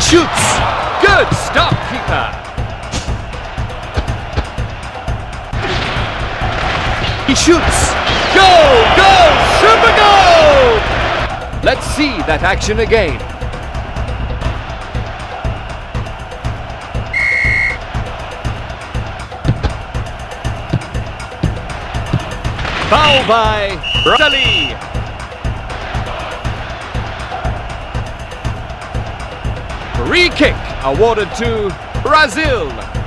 shoots! Good stop, keeper. He shoots! Go, go, super goal! Let's see that action again. Foul by Italy. Free kick awarded to Brazil.